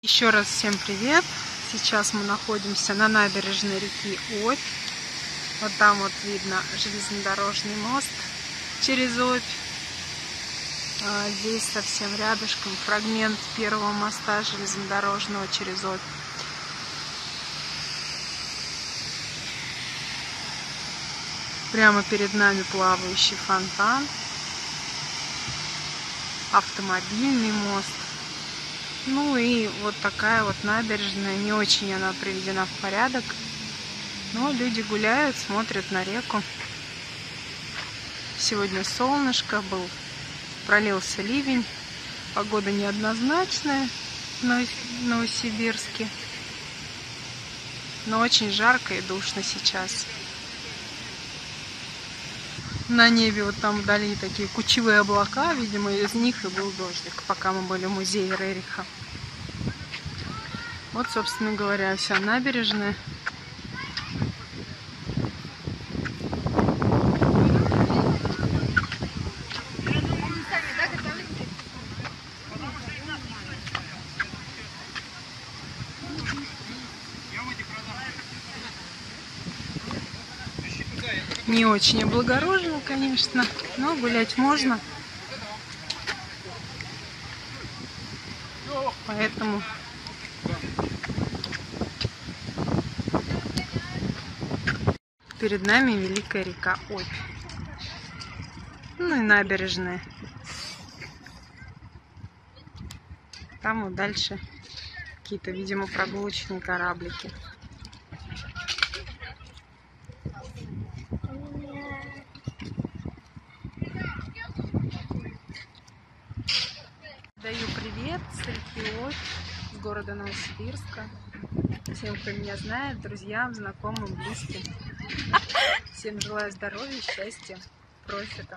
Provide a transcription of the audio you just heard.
Еще раз всем привет! Сейчас мы находимся на набережной реки Обь. Вот там вот видно железнодорожный мост через Обь. А здесь совсем рядышком фрагмент первого моста железнодорожного через Обь. Прямо перед нами плавающий фонтан. Автомобильный мост. Ну и вот такая вот набережная. Не очень она приведена в порядок. Но люди гуляют, смотрят на реку. Сегодня солнышко был, пролился ливень. Погода неоднозначная в Новосибирске. Но очень жарко и душно сейчас. На небе вот там вдали такие кучевые облака, видимо, из них и был дождик, пока мы были в музее Рериха. Вот, собственно говоря, вся набережная. Не очень облагорожено, конечно, но гулять можно. Поэтому перед нами великая река Обь. Ну и набережная. Там вот дальше какие-то, видимо, прогулочные кораблики. Привет с реки Обь, с города Новосибирска. Всем, кто меня знает, друзьям, знакомым, близким. Всем желаю здоровья, счастья, профита.